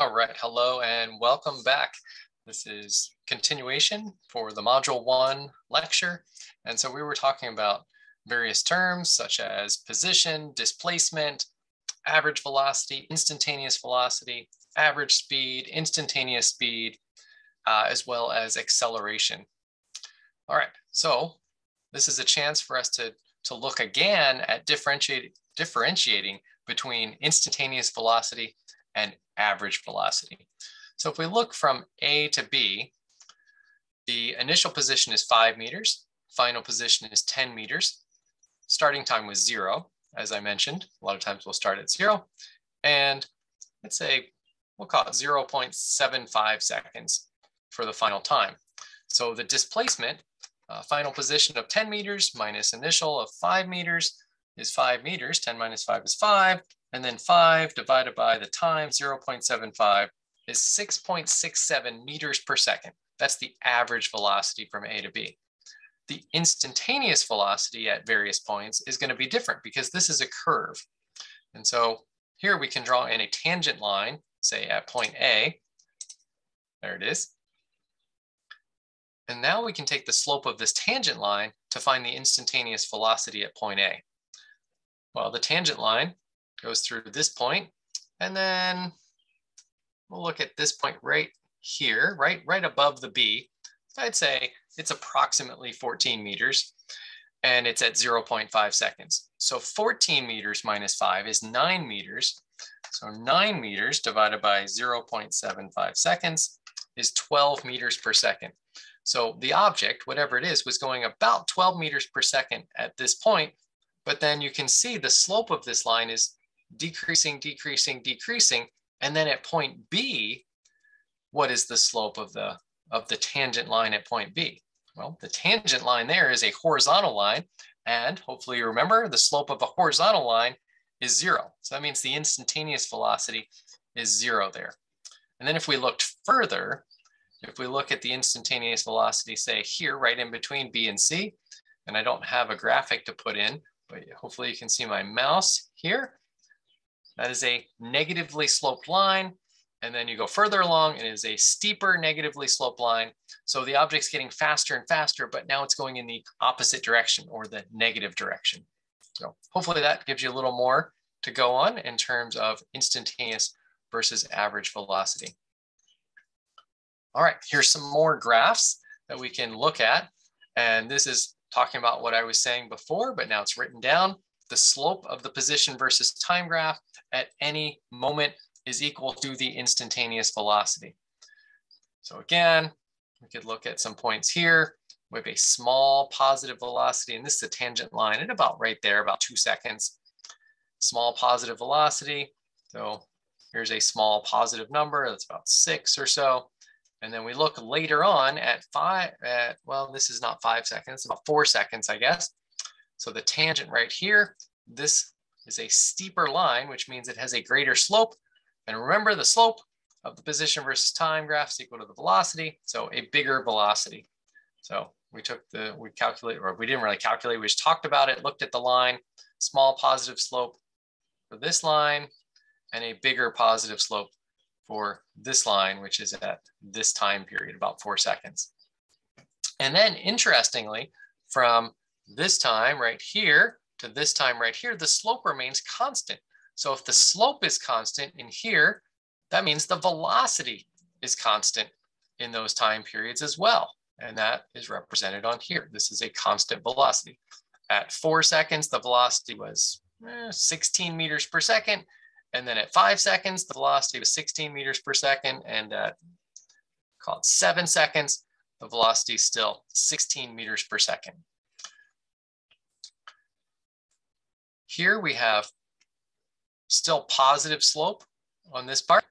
All right, hello and welcome back. This is continuation for the module one lecture. And so we were talking about various terms such as position, displacement, average velocity, instantaneous velocity, average speed, instantaneous speed, uh, as well as acceleration. All right, so this is a chance for us to, to look again at differentiate, differentiating between instantaneous velocity and average velocity. So if we look from A to B, the initial position is five meters, final position is 10 meters, starting time was zero, as I mentioned, a lot of times we'll start at zero, and let's say we'll call it 0.75 seconds for the final time. So the displacement, uh, final position of 10 meters minus initial of five meters is five meters, 10 minus five is five, and then five divided by the time 0.75 is 6.67 meters per second. That's the average velocity from A to B. The instantaneous velocity at various points is going to be different because this is a curve. And so here we can draw in a tangent line, say at point A. There it is. And now we can take the slope of this tangent line to find the instantaneous velocity at point A. Well, the tangent line goes through this point, and then we'll look at this point right here, right, right above the B. I'd say it's approximately 14 meters and it's at 0.5 seconds. So 14 meters minus five is nine meters. So nine meters divided by 0.75 seconds is 12 meters per second. So the object, whatever it is, was going about 12 meters per second at this point, but then you can see the slope of this line is decreasing, decreasing, decreasing. And then at point B, what is the slope of the, of the tangent line at point B? Well, the tangent line there is a horizontal line. And hopefully you remember the slope of a horizontal line is zero. So that means the instantaneous velocity is zero there. And then if we looked further, if we look at the instantaneous velocity, say here, right in between B and C, and I don't have a graphic to put in, but hopefully you can see my mouse here. That is a negatively sloped line. And then you go further along and it is a steeper negatively sloped line. So the object's getting faster and faster, but now it's going in the opposite direction or the negative direction. So hopefully that gives you a little more to go on in terms of instantaneous versus average velocity. All right, here's some more graphs that we can look at. And this is talking about what I was saying before, but now it's written down the slope of the position versus time graph at any moment is equal to the instantaneous velocity. So again, we could look at some points here with a small positive velocity, and this is a tangent line at about right there, about two seconds. Small positive velocity. So here's a small positive number, that's about six or so. And then we look later on at five, at, well, this is not five seconds, about four seconds, I guess. So the tangent right here, this is a steeper line, which means it has a greater slope. And remember the slope of the position versus time graph is equal to the velocity. So a bigger velocity. So we took the, we calculate, or we didn't really calculate, we just talked about it, looked at the line, small positive slope for this line, and a bigger positive slope for this line, which is at this time period, about four seconds. And then interestingly, from this time right here to this time right here, the slope remains constant. So if the slope is constant in here, that means the velocity is constant in those time periods as well. And that is represented on here. This is a constant velocity. At four seconds, the velocity was eh, 16 meters per second. And then at five seconds, the velocity was 16 meters per second. And at call it seven seconds, the velocity is still 16 meters per second. Here we have still positive slope on this part,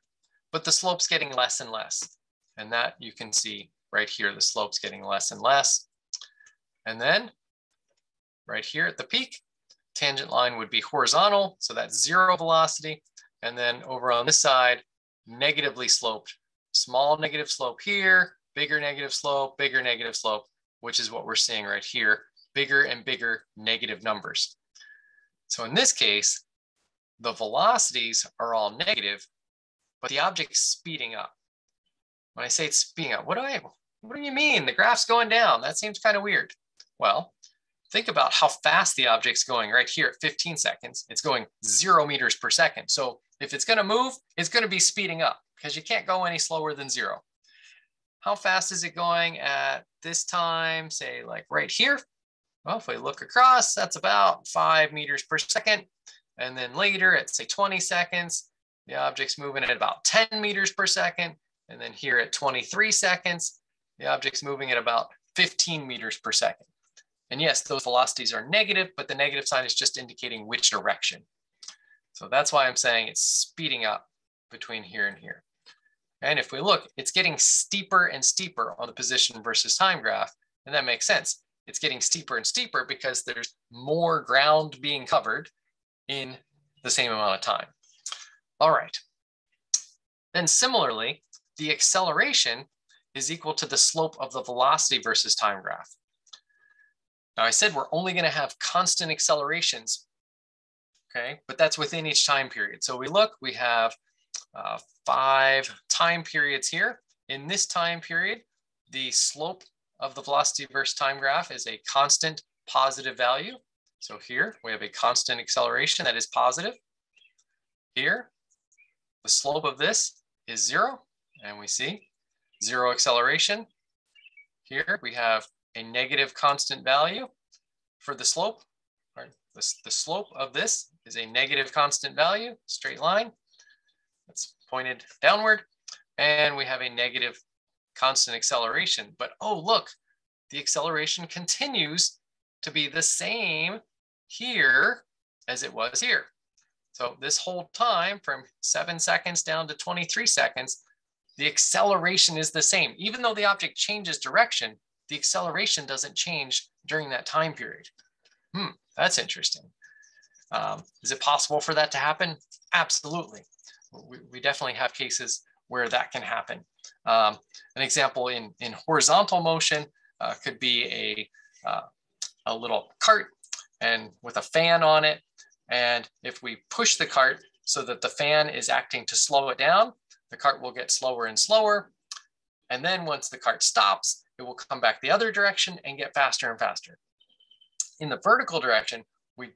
but the slope's getting less and less. And that you can see right here, the slope's getting less and less. And then right here at the peak, tangent line would be horizontal, so that's zero velocity. And then over on this side, negatively sloped, small negative slope here, bigger negative slope, bigger negative slope, which is what we're seeing right here, bigger and bigger negative numbers. So in this case, the velocities are all negative, but the object's speeding up. When I say it's speeding up, what do I, what do you mean? The graph's going down. That seems kind of weird. Well, think about how fast the object's going right here at 15 seconds. It's going zero meters per second. So if it's gonna move, it's gonna be speeding up because you can't go any slower than zero. How fast is it going at this time? Say like right here. Well, if we look across, that's about five meters per second. And then later at say 20 seconds, the object's moving at about 10 meters per second. And then here at 23 seconds, the object's moving at about 15 meters per second. And yes, those velocities are negative, but the negative sign is just indicating which direction. So that's why I'm saying it's speeding up between here and here. And if we look, it's getting steeper and steeper on the position versus time graph. And that makes sense. It's getting steeper and steeper because there's more ground being covered in the same amount of time. All right. Then similarly, the acceleration is equal to the slope of the velocity versus time graph. Now I said we're only gonna have constant accelerations, okay? But that's within each time period. So we look, we have uh, five time periods here. In this time period, the slope of the velocity versus time graph is a constant positive value. So here we have a constant acceleration that is positive. Here, the slope of this is zero, and we see zero acceleration. Here we have a negative constant value for the slope. Right? The, the slope of this is a negative constant value, straight line. It's pointed downward. And we have a negative constant acceleration. But oh, look, the acceleration continues to be the same here as it was here. So this whole time from seven seconds down to 23 seconds, the acceleration is the same. Even though the object changes direction, the acceleration doesn't change during that time period. Hmm, that's interesting. Um, is it possible for that to happen? Absolutely. We, we definitely have cases where that can happen. Um, an example in, in horizontal motion uh, could be a, uh, a little cart and with a fan on it. And if we push the cart so that the fan is acting to slow it down, the cart will get slower and slower. And then once the cart stops, it will come back the other direction and get faster and faster. In the vertical direction, we,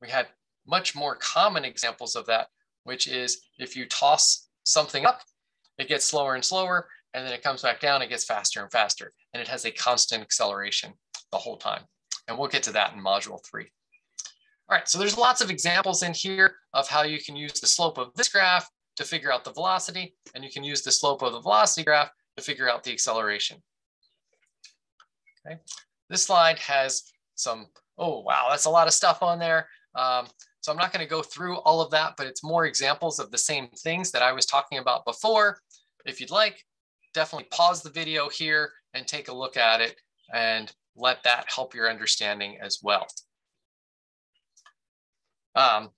we had much more common examples of that, which is if you toss something up, it gets slower and slower, and then it comes back down, it gets faster and faster, and it has a constant acceleration the whole time. And we'll get to that in module three. All right, so there's lots of examples in here of how you can use the slope of this graph to figure out the velocity, and you can use the slope of the velocity graph to figure out the acceleration. Okay, this slide has some, oh wow, that's a lot of stuff on there. Um, so I'm not gonna go through all of that, but it's more examples of the same things that I was talking about before. If you'd like, definitely pause the video here and take a look at it and let that help your understanding as well. Um,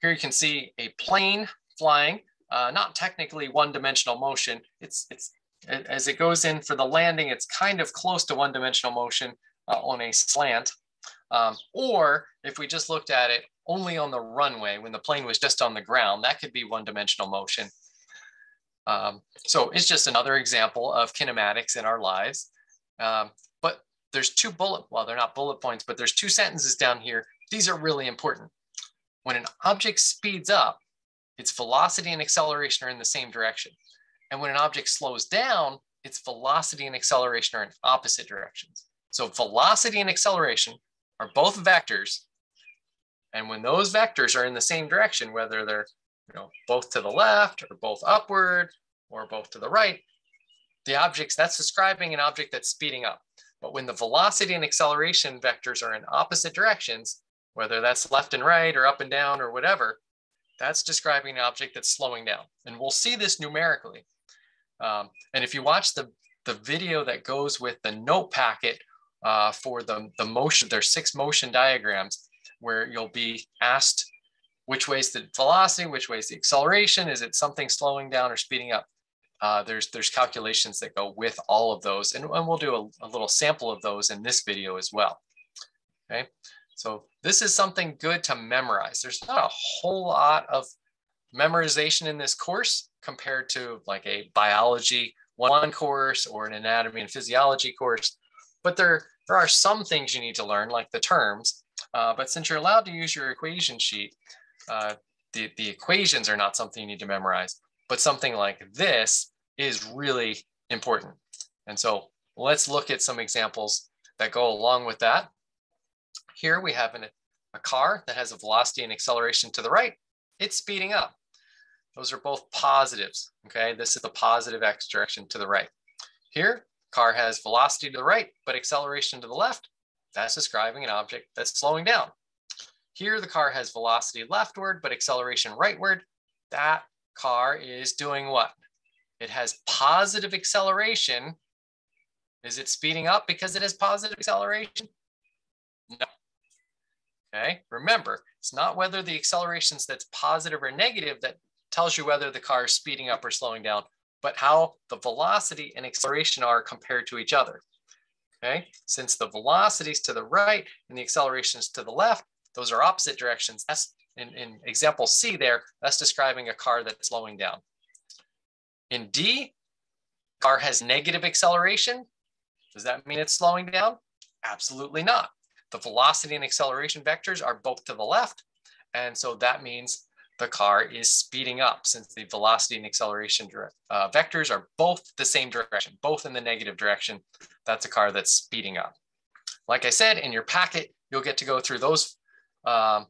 here you can see a plane flying, uh, not technically one-dimensional motion. It's, it's as it goes in for the landing, it's kind of close to one-dimensional motion uh, on a slant. Um, or if we just looked at it only on the runway when the plane was just on the ground, that could be one-dimensional motion. Um, so it's just another example of kinematics in our lives. Um, but there's two bullet, well, they're not bullet points, but there's two sentences down here. These are really important. When an object speeds up, its velocity and acceleration are in the same direction. And when an object slows down, its velocity and acceleration are in opposite directions. So velocity and acceleration are both vectors. And when those vectors are in the same direction, whether they're you know, both to the left or both upward or both to the right, the objects, that's describing an object that's speeding up. But when the velocity and acceleration vectors are in opposite directions, whether that's left and right or up and down or whatever, that's describing an object that's slowing down. And we'll see this numerically. Um, and if you watch the, the video that goes with the note packet uh, for the, the motion, there's six motion diagrams where you'll be asked which way is the velocity, which way is the acceleration, is it something slowing down or speeding up? Uh, there's, there's calculations that go with all of those, and, and we'll do a, a little sample of those in this video as well. Okay, so this is something good to memorize. There's not a whole lot of memorization in this course compared to like a biology one course or an anatomy and physiology course. But there, there are some things you need to learn, like the terms. Uh, but since you're allowed to use your equation sheet, uh, the, the equations are not something you need to memorize. But something like this is really important. And so let's look at some examples that go along with that. Here we have an, a car that has a velocity and acceleration to the right. It's speeding up. Those are both positives, okay? This is the positive x direction to the right. Here, car has velocity to the right, but acceleration to the left. That's describing an object that's slowing down. Here, the car has velocity leftward, but acceleration rightward. That car is doing what? It has positive acceleration. Is it speeding up because it has positive acceleration? No. Okay, remember, it's not whether the accelerations that's positive or negative that tells you whether the car is speeding up or slowing down, but how the velocity and acceleration are compared to each other. Okay, since the velocities to the right and the accelerations to the left, those are opposite directions. That's in, in example C there, that's describing a car that's slowing down. In D, car has negative acceleration. Does that mean it's slowing down? Absolutely not. The velocity and acceleration vectors are both to the left. And so that means the car is speeding up since the velocity and acceleration uh, vectors are both the same direction, both in the negative direction. That's a car that's speeding up. Like I said, in your packet, you'll get to go through those um,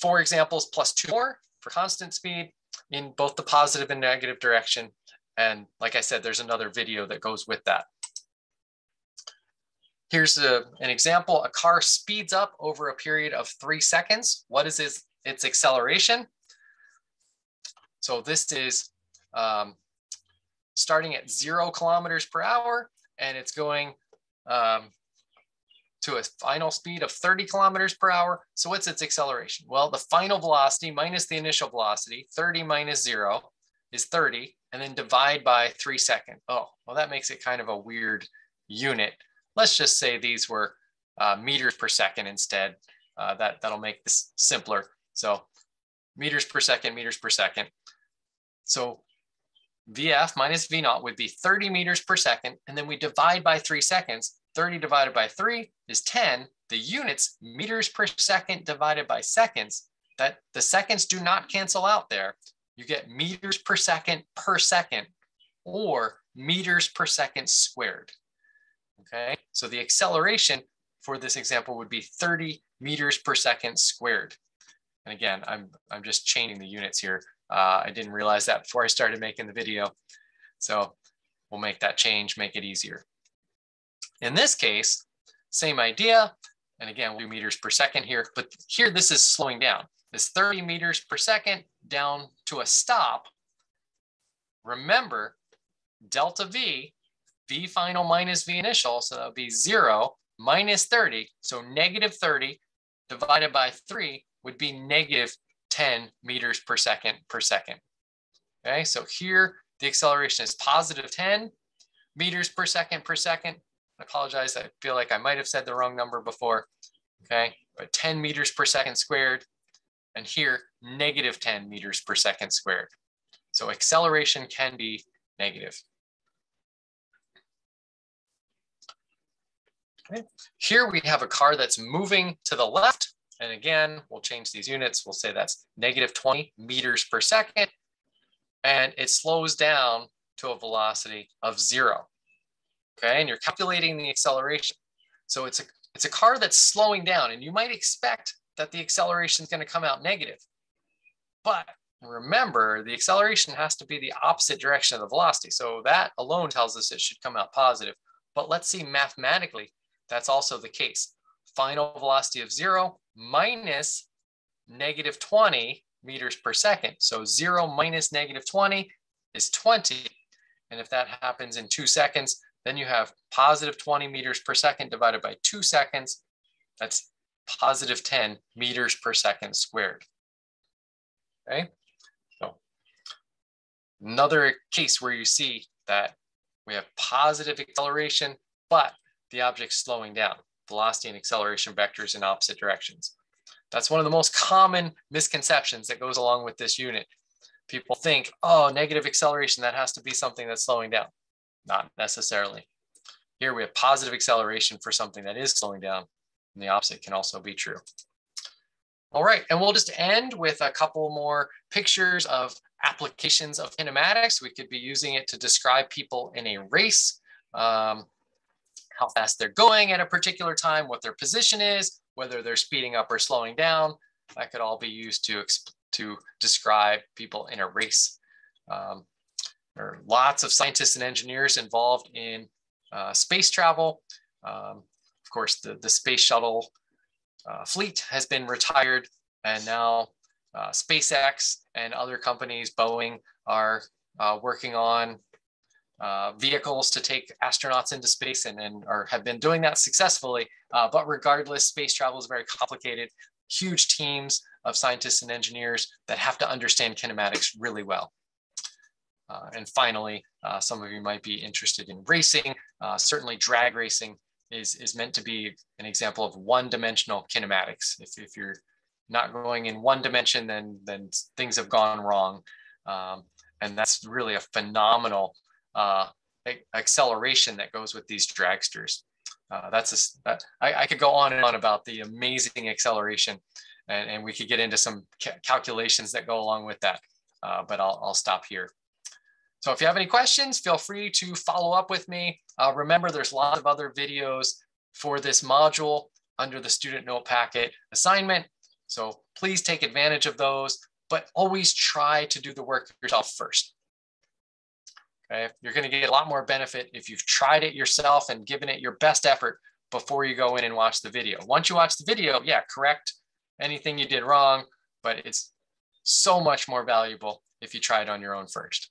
four examples plus two more for constant speed in both the positive and negative direction. And like I said, there's another video that goes with that. Here's a, an example. A car speeds up over a period of three seconds. What is its its acceleration. So this is um, starting at zero kilometers per hour and it's going um, to a final speed of 30 kilometers per hour. So what's its acceleration? Well, the final velocity minus the initial velocity, 30 minus zero is 30, and then divide by three seconds. Oh, well, that makes it kind of a weird unit. Let's just say these were uh, meters per second instead. Uh, that, that'll make this simpler. So meters per second, meters per second. So VF minus V naught would be 30 meters per second. And then we divide by three seconds. 30 divided by three is 10. The units, meters per second divided by seconds, that the seconds do not cancel out there. You get meters per second per second or meters per second squared. Okay, so the acceleration for this example would be 30 meters per second squared. And again, I'm, I'm just chaining the units here. Uh, I didn't realize that before I started making the video. So we'll make that change, make it easier. In this case, same idea. And again, we'll meters per second here, but here this is slowing down. This 30 meters per second down to a stop. Remember, delta V, V final minus V initial, so that would be zero minus 30. So negative 30 divided by three would be negative 10 meters per second per second. Okay, so here the acceleration is positive 10 meters per second per second. I apologize, I feel like I might have said the wrong number before. Okay, but 10 meters per second squared, and here negative 10 meters per second squared. So acceleration can be negative. Okay. Here we have a car that's moving to the left and again, we'll change these units. We'll say that's negative 20 meters per second. And it slows down to a velocity of zero. Okay, and you're calculating the acceleration. So it's a, it's a car that's slowing down and you might expect that the acceleration is gonna come out negative. But remember, the acceleration has to be the opposite direction of the velocity. So that alone tells us it should come out positive. But let's see mathematically, that's also the case. Final velocity of zero minus negative 20 meters per second. So zero minus negative 20 is 20. And if that happens in two seconds, then you have positive 20 meters per second divided by two seconds. That's positive 10 meters per second squared. Okay, so another case where you see that we have positive acceleration, but the object's slowing down velocity and acceleration vectors in opposite directions. That's one of the most common misconceptions that goes along with this unit. People think, oh, negative acceleration, that has to be something that's slowing down. Not necessarily. Here we have positive acceleration for something that is slowing down, and the opposite can also be true. All right, and we'll just end with a couple more pictures of applications of kinematics. We could be using it to describe people in a race, um, how fast they're going at a particular time, what their position is, whether they're speeding up or slowing down. That could all be used to, to describe people in a race. Um, there are lots of scientists and engineers involved in uh, space travel. Um, of course, the, the space shuttle uh, fleet has been retired and now uh, SpaceX and other companies, Boeing, are uh, working on uh, vehicles to take astronauts into space and, and are, have been doing that successfully. Uh, but regardless, space travel is very complicated. Huge teams of scientists and engineers that have to understand kinematics really well. Uh, and finally, uh, some of you might be interested in racing. Uh, certainly drag racing is, is meant to be an example of one-dimensional kinematics. If, if you're not going in one dimension, then, then things have gone wrong. Um, and that's really a phenomenal uh, acceleration that goes with these dragsters. Uh, that's a, that, I, I, could go on and on about the amazing acceleration and, and we could get into some ca calculations that go along with that, uh, but I'll, I'll stop here. So if you have any questions, feel free to follow up with me. Uh, remember, there's lots of other videos for this module under the student note packet assignment. So please take advantage of those, but always try to do the work yourself first. Okay, you're going to get a lot more benefit if you've tried it yourself and given it your best effort before you go in and watch the video. Once you watch the video, yeah, correct anything you did wrong, but it's so much more valuable if you try it on your own first.